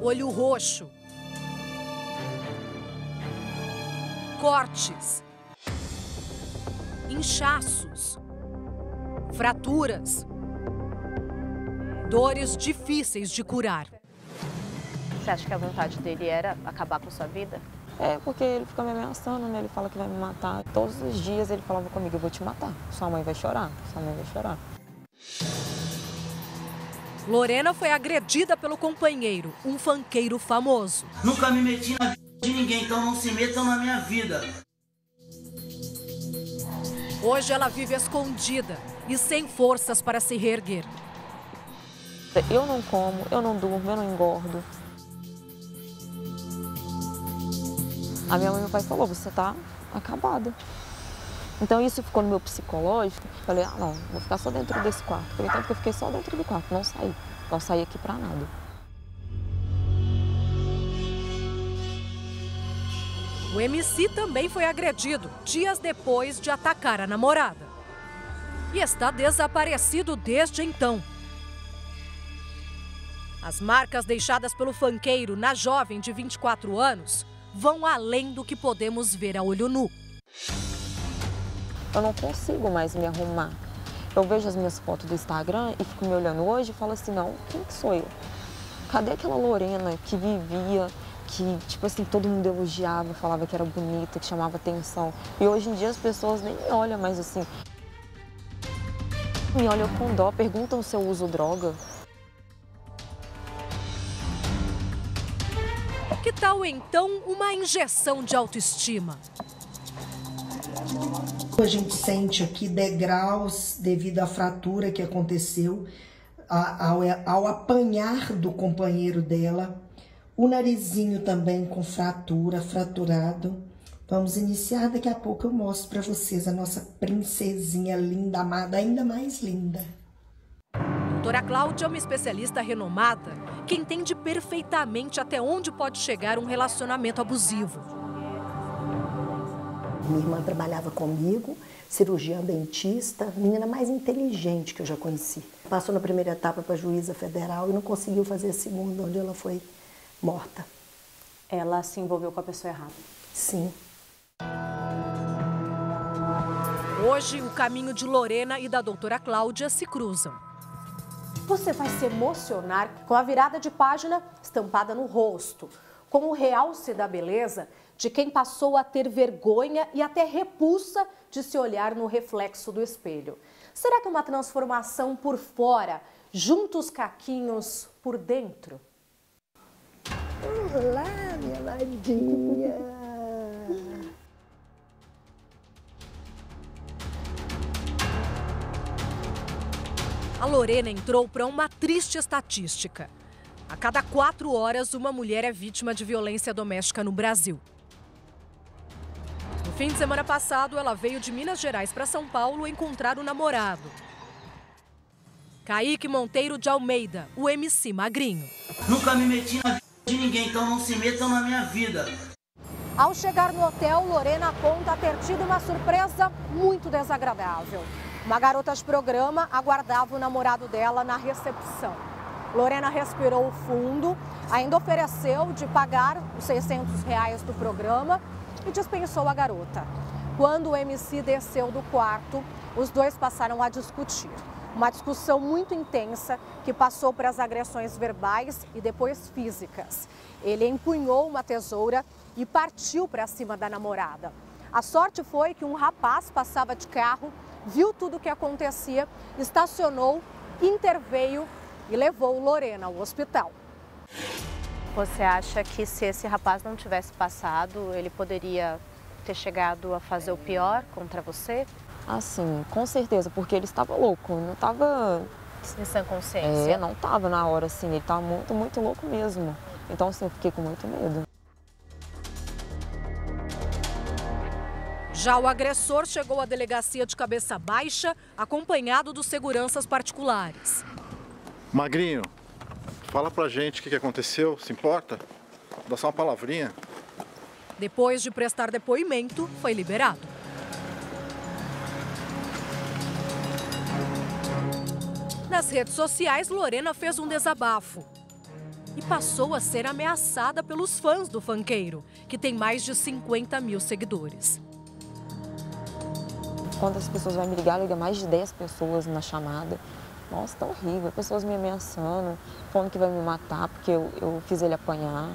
olho roxo, cortes, inchaços, fraturas, dores difíceis de curar. Você acha que a vontade dele era acabar com sua vida? É, porque ele fica me ameaçando, né? Ele fala que vai me matar. Todos os dias ele falava comigo, eu vou te matar. Sua mãe vai chorar, sua mãe vai chorar. Lorena foi agredida pelo companheiro, um fanqueiro famoso. Nunca me meti na vida de ninguém, então não se metam na minha vida. Hoje ela vive escondida e sem forças para se reerguer. Eu não como, eu não durmo, eu não engordo. A minha mãe e meu pai falou, você tá acabada. Então isso ficou no meu psicológico. Falei, ah não, vou ficar só dentro desse quarto. Por enquanto que eu fiquei só dentro do quarto, não saí. Não saí aqui pra nada. O MC também foi agredido dias depois de atacar a namorada. E está desaparecido desde então. As marcas deixadas pelo fanqueiro na jovem de 24 anos vão além do que podemos ver a olho nu. Eu não consigo mais me arrumar. Eu vejo as minhas fotos do Instagram e fico me olhando hoje e falo assim, não, quem que sou eu? Cadê aquela Lorena que vivia, que, tipo assim, todo mundo elogiava, falava que era bonita, que chamava atenção. E hoje em dia as pessoas nem me olham mais assim. Me olham com dó, perguntam se eu uso droga. Que tal então uma injeção de autoestima? A gente sente aqui degraus devido à fratura que aconteceu ao, ao apanhar do companheiro dela. O narizinho também com fratura, fraturado. Vamos iniciar, daqui a pouco eu mostro para vocês a nossa princesinha linda, amada, ainda mais linda. Doutora Cláudia é uma especialista renomada que entende perfeitamente até onde pode chegar um relacionamento abusivo. Minha irmã trabalhava comigo, cirurgiã dentista, menina mais inteligente que eu já conheci. Passou na primeira etapa para a juíza federal e não conseguiu fazer a segunda, onde ela foi morta. Ela se envolveu com a pessoa errada. Sim. Hoje, o caminho de Lorena e da doutora Cláudia se cruzam. Você vai se emocionar com a virada de página estampada no rosto, com o realce da beleza de quem passou a ter vergonha e até repulsa de se olhar no reflexo do espelho. Será que uma transformação por fora, junto os caquinhos por dentro? Olá, minha ladinha. A Lorena entrou para uma triste estatística. A cada quatro horas, uma mulher é vítima de violência doméstica no Brasil. No fim de semana passado, ela veio de Minas Gerais para São Paulo encontrar o namorado. Kaique Monteiro de Almeida, o MC Magrinho. Nunca me meti na vida de ninguém, então não se metam na minha vida. Ao chegar no hotel, Lorena conta ter tido uma surpresa muito desagradável. Uma garota de programa aguardava o namorado dela na recepção. Lorena respirou fundo, ainda ofereceu de pagar os 600 reais do programa e dispensou a garota. Quando o MC desceu do quarto, os dois passaram a discutir. Uma discussão muito intensa que passou para as agressões verbais e depois físicas. Ele empunhou uma tesoura e partiu para cima da namorada. A sorte foi que um rapaz passava de carro viu tudo o que acontecia, estacionou, interveio e levou Lorena ao hospital. Você acha que se esse rapaz não tivesse passado, ele poderia ter chegado a fazer o pior contra você? Ah, sim, com certeza, porque ele estava louco, não estava... Em sã consciência? É, não estava na hora, assim, ele estava muito, muito louco mesmo. Então, assim, eu fiquei com muito medo. Já o agressor chegou à delegacia de cabeça baixa, acompanhado dos seguranças particulares. Magrinho, fala pra gente o que aconteceu, se importa? Dá só uma palavrinha. Depois de prestar depoimento, foi liberado. Nas redes sociais, Lorena fez um desabafo. e passou a ser ameaçada pelos fãs do funkeiro, que tem mais de 50 mil seguidores. Quando as pessoas vão me ligar, liga mais de 10 pessoas na chamada. Nossa, tá horrível. Pessoas me ameaçando, falando que vai me matar porque eu, eu fiz ele apanhar.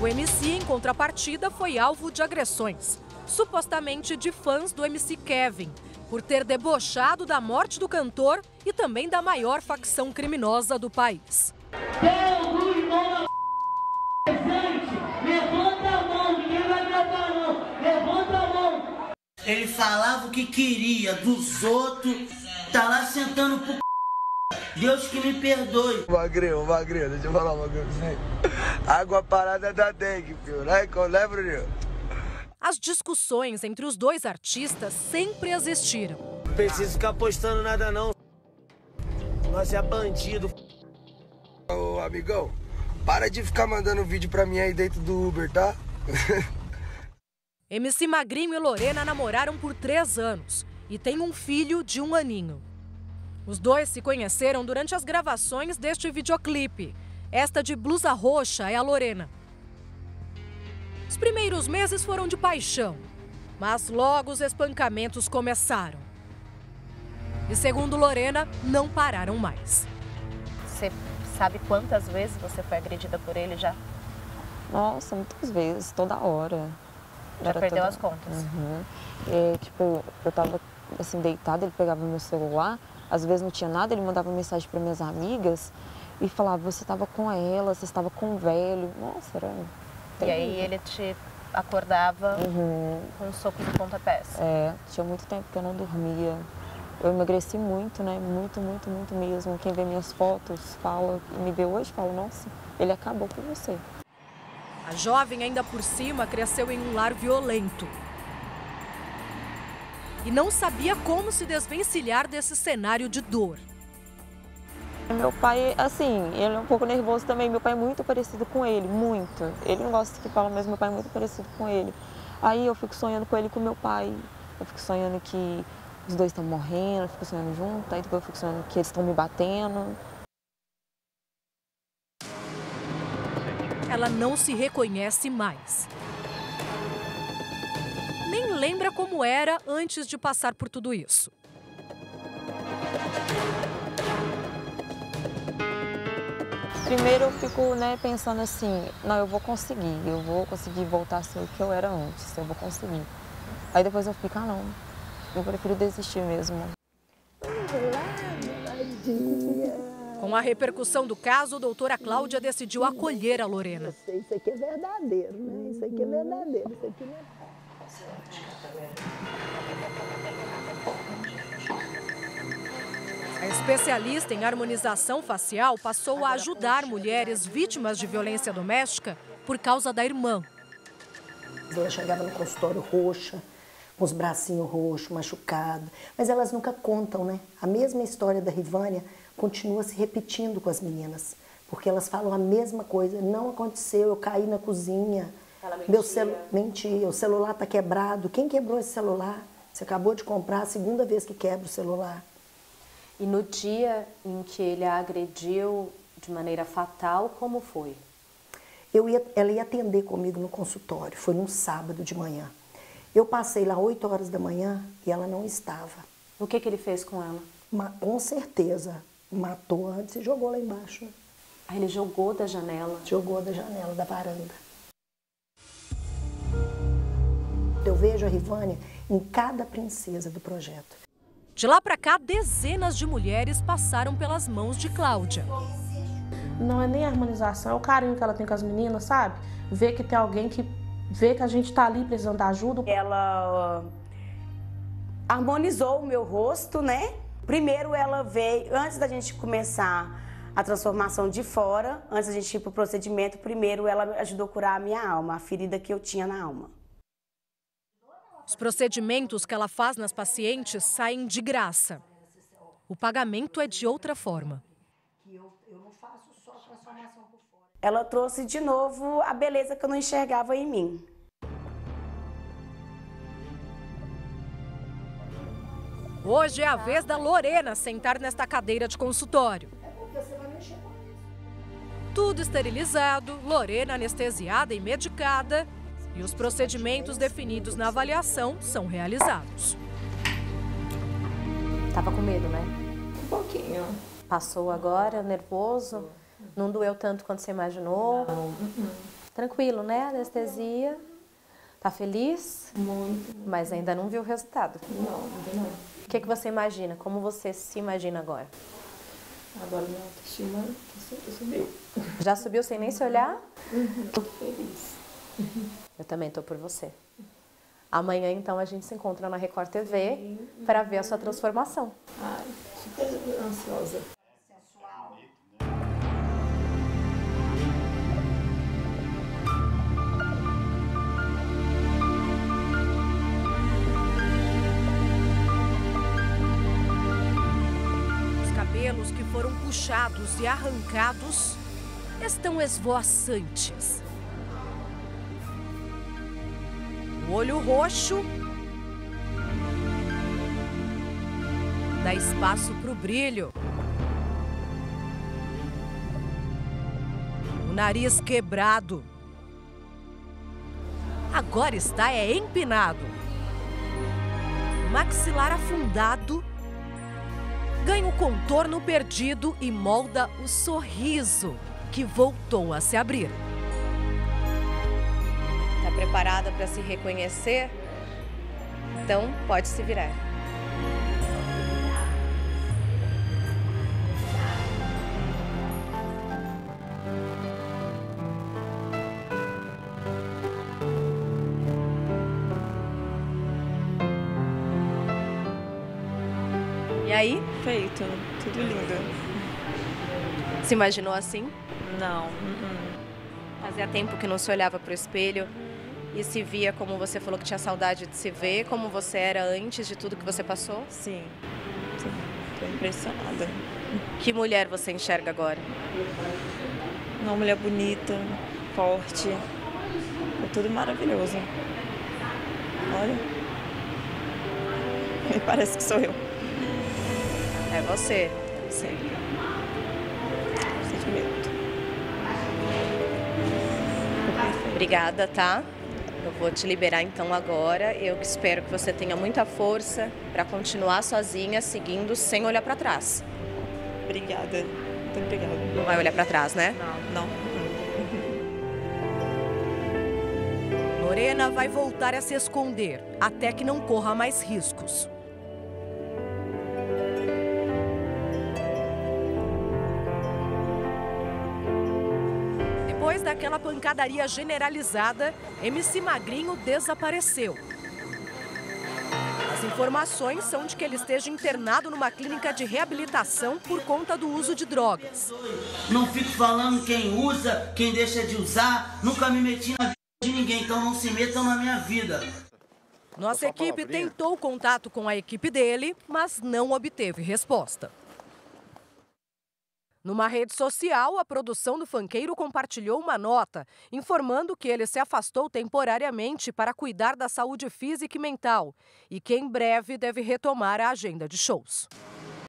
O MC, em contrapartida, foi alvo de agressões, supostamente de fãs do MC Kevin, por ter debochado da morte do cantor e também da maior facção criminosa do país a mão, ninguém vai gravar não. Levanta a mão. Ele falava o que queria dos outros. Tá lá sentando pro c... Deus que me perdoe. Magrinho, magrinho, deixa eu falar uma coisa. Água parada da dengue, filho. Né, né Bruninho? As discussões entre os dois artistas sempre existiram. Não preciso ficar postando nada, não. Nós é bandido. Ô, amigão, para de ficar mandando vídeo pra mim aí dentro do Uber, tá? MC Magrinho e Lorena namoraram por três anos e têm um filho de um aninho. Os dois se conheceram durante as gravações deste videoclipe. Esta de blusa roxa é a Lorena. Os primeiros meses foram de paixão, mas logo os espancamentos começaram. E segundo Lorena, não pararam mais. Você sabe quantas vezes você foi agredida por ele já? Nossa, muitas vezes, toda hora. Já Era perdeu toda- as contas? Uhum. E, tipo, eu tava assim, deitada, ele pegava meu celular, às vezes não tinha nada, ele mandava mensagem para minhas amigas e falava, você estava com ela, você estava com o velho. Nossa, era. E aí terrível. ele te acordava Uhum. com socos e pontapés. É, tinha muito tempo que eu não dormia. Eu emagreci muito, né? Muito, muito, muito mesmo. Quem vê minhas fotos fala, me vê hoje fala, nossa, ele acabou com você. A jovem, ainda por cima, cresceu em um lar violento. E não sabia como se desvencilhar desse cenário de dor. Meu pai, assim, ele é um pouco nervoso também. Meu pai é muito parecido com ele, muito. Ele não gosta que fala, mas meu pai é muito parecido com ele. Aí eu fico sonhando com ele e com meu pai. Eu fico sonhando que os dois estão morrendo, eu fico sonhando junto. Aí depois eu fico sonhando que eles estão me batendo. Ela não se reconhece mais. Nem lembra como era antes de passar por tudo isso. Primeiro eu fico né, pensando assim, não, eu vou conseguir, eu vou conseguir voltar a ser o que eu era antes, eu vou conseguir. Aí depois eu fico, ah não, eu prefiro desistir mesmo. Com a repercussão do caso, a doutora Cláudia decidiu acolher a Lorena. Isso aqui é verdadeiro, né? Isso aqui é verdadeiro. Isso aqui não é... A especialista em harmonização facial passou a ajudar mulheres vítimas de violência doméstica por causa da irmã. Ela chegava no consultório roxa, com os bracinhos roxos, machucado. Mas elas nunca contam, né? A mesma história da Rivânia continua se repetindo com as meninas. Porque elas falam a mesma coisa. Não aconteceu, eu caí na cozinha. Meu celu... Mentia, o celular está quebrado. Quem quebrou esse celular? Você acabou de comprar a segunda vez que quebra o celular. E no dia em que ele a agrediu de maneira fatal, como foi? Eu ia, ela ia atender comigo no consultório, foi num sábado de manhã. Eu passei lá 8 horas da manhã e ela não estava. O que, que ele fez com ela? Ma- com certeza, matou antes e jogou lá embaixo. Aí ele jogou da janela. Jogou da janela da varanda. Eu vejo a Rivânia em cada princesa do projeto. De lá para cá, dezenas de mulheres passaram pelas mãos de Cláudia. Não é nem a harmonização, é o carinho que ela tem com as meninas, sabe? Ver que tem alguém que vê que a gente tá ali precisando de ajuda. Ela harmonizou o meu rosto, né? Primeiro ela veio, antes da gente começar a transformação de fora, antes da gente ir pro procedimento, primeiro ela ajudou a curar a minha alma, a ferida que eu tinha na alma. Os procedimentos que ela faz nas pacientes saem de graça. O pagamento é de outra forma. Ela trouxe de novo a beleza que eu não enxergava em mim. Hoje é a vez da Lorena sentar nesta cadeira de consultório. Tudo esterilizado, Lorena anestesiada e medicada e os procedimentos definidos na avaliação são realizados. Tava com medo, né? Um pouquinho. Passou agora, nervoso? Não doeu tanto quanto você imaginou? Não. Uh-uh. Tranquilo, né? Anestesia. Tá feliz? Muito. Mas ainda não viu o resultado? Não, ainda não. O que, que você imagina? Como você se imagina agora? Agora minha autoestima subiu. Já subiu sem nem se olhar? Uhum. Tô feliz. Eu também tô por você. Amanhã, então, a gente se encontra na Record TV para ver a sua transformação. Ai, super ansiosa. Puxados e arrancados estão esvoaçantes. O olho roxo dá espaço para o brilho. O nariz quebrado. Agora está é empinado. O maxilar afundado ganha o contorno perdido e molda o sorriso que voltou a se abrir. Tá preparada para se reconhecer? Então, pode se virar. Tudo lindo. Se imaginou assim? Não. Fazia tempo que não se olhava para o espelho e se via como você falou que tinha saudade de se ver, como você era antes de tudo que você passou? Sim. Tô impressionada. Que mulher você enxerga agora? Uma mulher bonita, forte. É tudo maravilhoso. Olha. Me parece que sou eu. É você. Obrigada, tá? Eu vou te liberar então agora. Eu espero que você tenha muita força para continuar sozinha, seguindo sem olhar para trás. Obrigada. Muito obrigada. Não vai olhar para trás, né? Não. Não. Lorena vai voltar a se esconder até que não corra mais riscos. Daquela pancadaria generalizada, MC Magrinho desapareceu. As informações são de que ele esteja internado numa clínica de reabilitação por conta do uso de drogas. Não fico falando quem usa, quem deixa de usar. Nunca me meti na vida de ninguém, então não se metam na minha vida. Nossa equipe tentou contato com a equipe dele, mas não obteve resposta. Numa rede social, a produção do funkeiro compartilhou uma nota informando que ele se afastou temporariamente para cuidar da saúde física e mental e que em breve deve retomar a agenda de shows.